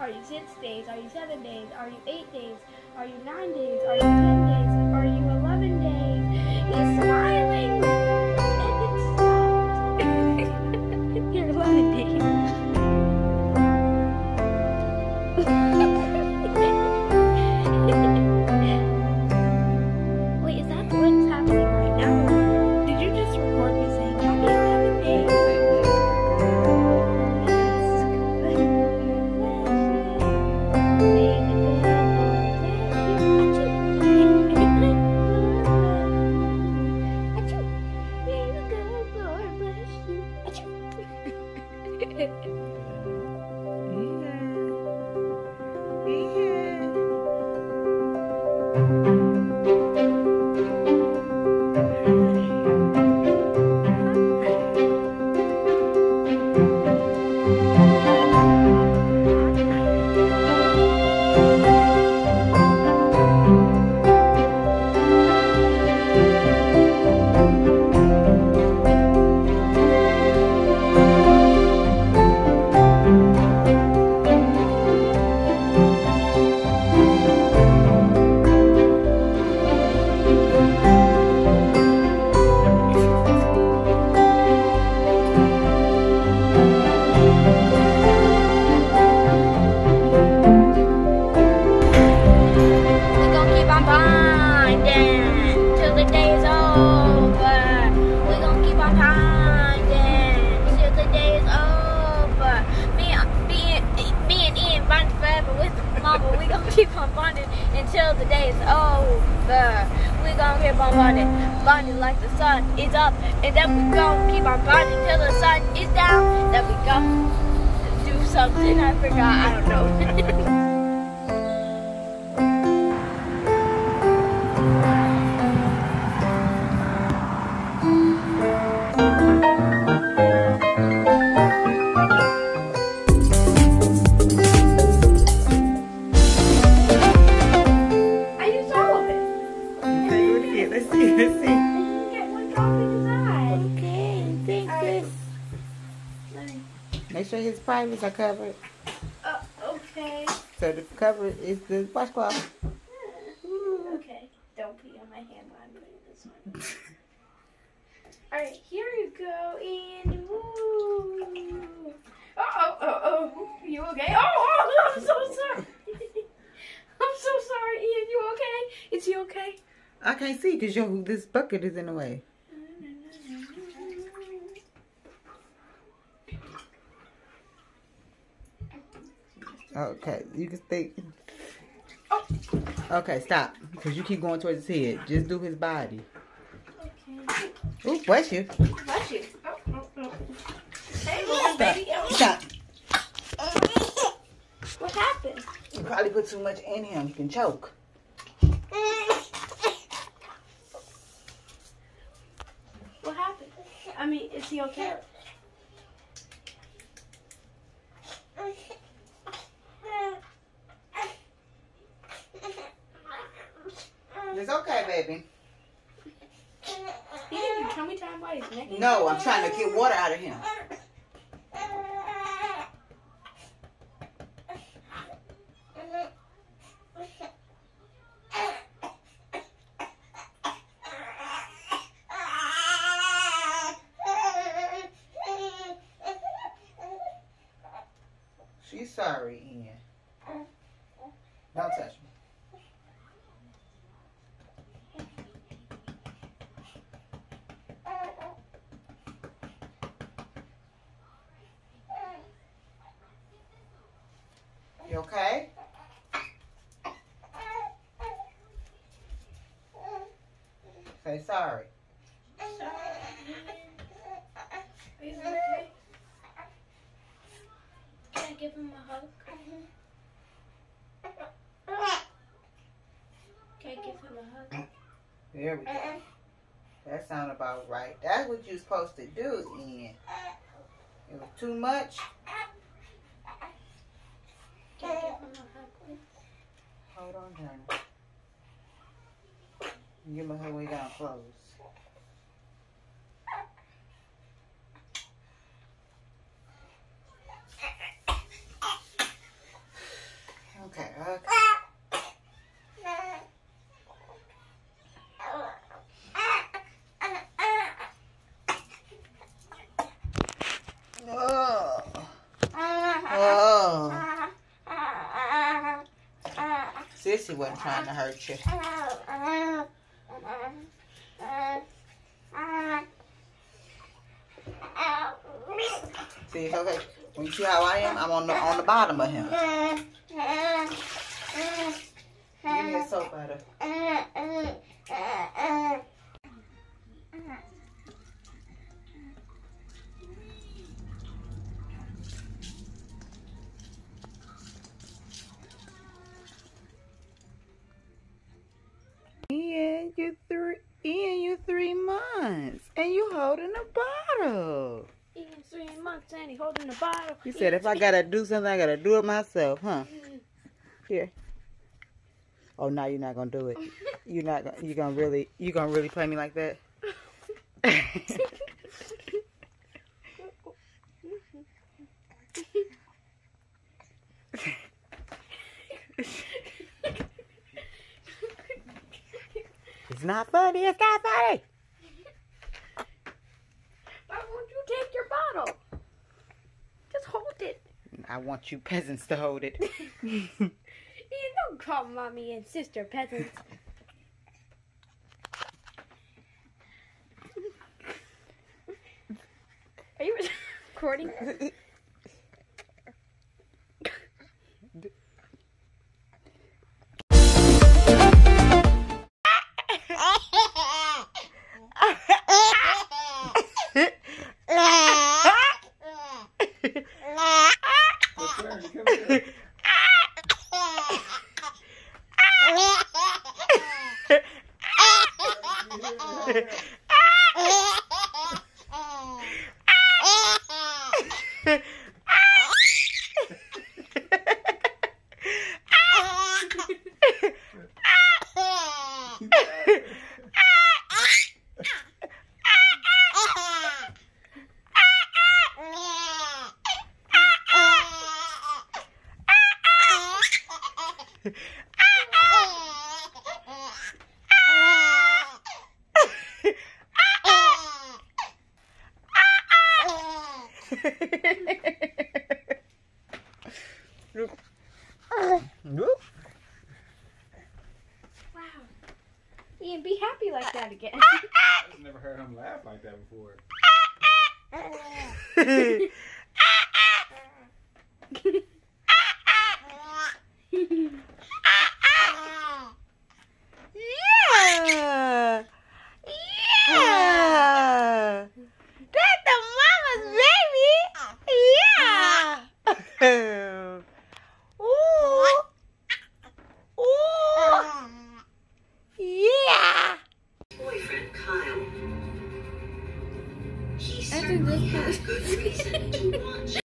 Are you six days? Are you seven days? Are you eight days? Are you nine days? Are you ten days? رکھو We gon' keep on bonding until the day is over. We gon' keep on bonding, bonding like the sun is up, and then we gon' keep on bonding till the sun is down. Then we gon' do something I forgot. I don't know. Make sure his privates are covered. Uh, okay. So the cover is the washcloth. Okay. Don't pee on my hand while I'm putting this one. Alright, here you go, and woo. Oh, oh, oh, oh. You okay? Oh, oh, I'm so sorry. I'm so sorry, Ian. You okay? Is he okay? I can't see because your this bucket is in the way. Okay, you can stay. Oh. Okay, stop. Because you keep going towards his head. Just do his body. Okay. Ooh, bless you. Bless you. Oh, oh, oh. Hey, little Stop. baby. Stop. What happened? You probably put too much in him. You can choke. What happened? I mean, is he okay? It's okay, baby. He didn't tell me time by his neck. No, I'm trying to get water out of him. She's sorry, Ian. Don't touch okay? Say sorry. Are you okay? Can I give him a hug? Can I give him a hug? There we go. That sound about right. That's what you're supposed to do, Ian. It was too much. Can I give him a hug, please? Hold on, Johnny. Give me her way down close. Okay, okay. Oh. Oh. Sissy wasn't trying to hurt you. See, okay. When you see how I am, I'm on the on the bottom of him. Give me a soap butter. You said if I gotta do something, I gotta do it myself, huh? Here. Oh, now you're not gonna do it. You're not. gonna You gonna really? You gonna really play me like that? it's not funny. It's not funny. Why won't you take your bottle? Hold it. I want you peasants to hold it. you don't call mommy and sister peasants. Are you recording? Wow. Never heard him laugh like that before.